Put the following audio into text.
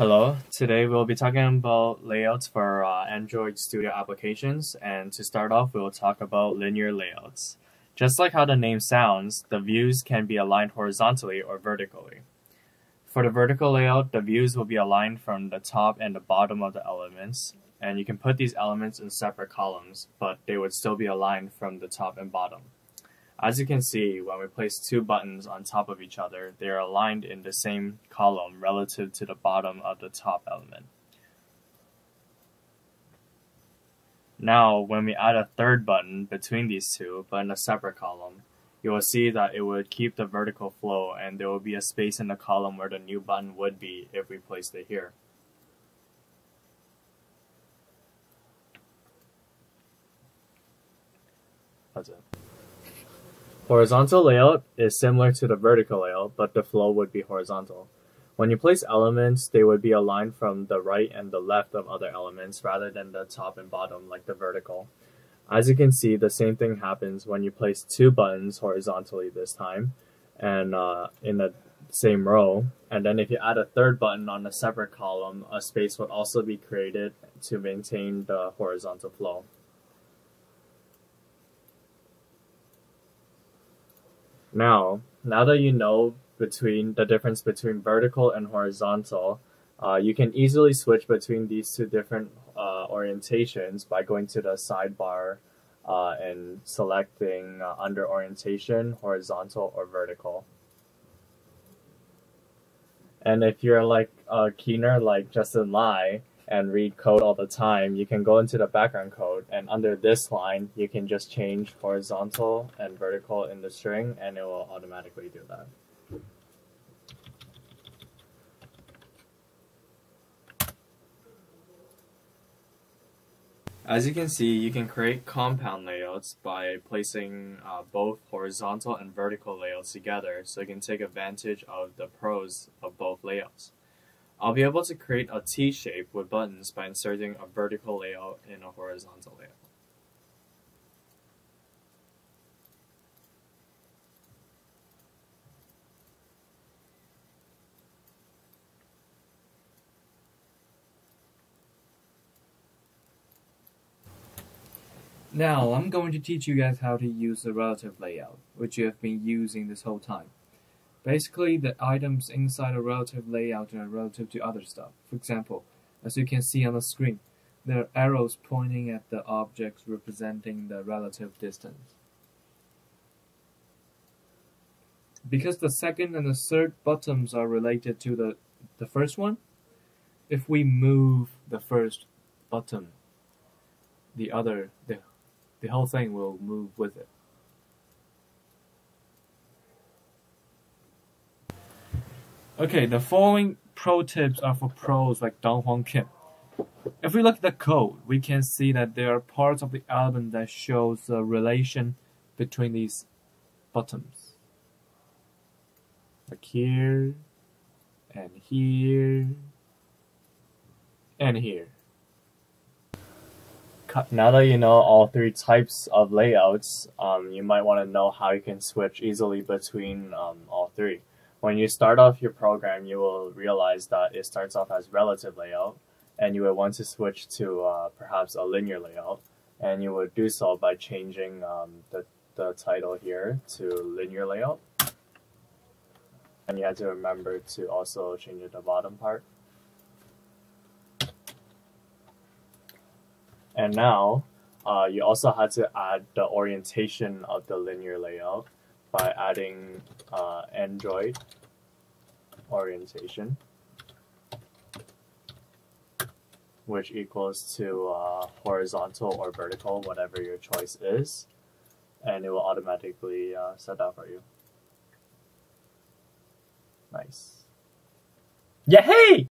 Hello, today we'll be talking about layouts for uh, Android Studio applications and to start off we will talk about linear layouts. Just like how the name sounds, the views can be aligned horizontally or vertically. For the vertical layout, the views will be aligned from the top and the bottom of the elements and you can put these elements in separate columns but they would still be aligned from the top and bottom. As you can see, when we place two buttons on top of each other, they are aligned in the same column relative to the bottom of the top element. Now, when we add a third button between these two, but in a separate column, you will see that it would keep the vertical flow and there will be a space in the column where the new button would be if we placed it here. That's it. Horizontal layout is similar to the vertical layout, but the flow would be horizontal. When you place elements, they would be aligned from the right and the left of other elements rather than the top and bottom like the vertical. As you can see, the same thing happens when you place two buttons horizontally this time and uh, in the same row. And then if you add a third button on a separate column, a space would also be created to maintain the horizontal flow. Now, now that you know between the difference between vertical and horizontal, uh, you can easily switch between these two different uh, orientations by going to the sidebar uh, and selecting uh, under orientation, horizontal or vertical. And if you're like a keener like Justin Lai, and read code all the time, you can go into the background code and under this line, you can just change horizontal and vertical in the string and it will automatically do that. As you can see, you can create compound layouts by placing uh, both horizontal and vertical layouts together so you can take advantage of the pros of both layouts. I'll be able to create a T-shape with buttons by inserting a vertical layout in a horizontal layout. Now, I'm going to teach you guys how to use the relative layout, which you have been using this whole time. Basically, the items inside a relative layout are relative to other stuff. For example, as you can see on the screen, there are arrows pointing at the objects representing the relative distance. Because the second and the third buttons are related to the, the first one, if we move the first button, the other, the, the whole thing will move with it. Okay, the following pro tips are for pros like Dong Hwan Kim. If we look at the code, we can see that there are parts of the album that shows the relation between these buttons. Like here, and here, and here. Now that you know all three types of layouts, um, you might want to know how you can switch easily between um, all three. When you start off your program, you will realize that it starts off as relative layout, and you would want to switch to uh, perhaps a linear layout, and you would do so by changing um, the, the title here to linear layout. And you have to remember to also change the bottom part. And now, uh, you also had to add the orientation of the linear layout by adding uh, Android orientation, which equals to uh, horizontal or vertical, whatever your choice is, and it will automatically uh, set that for you. Nice. Hey!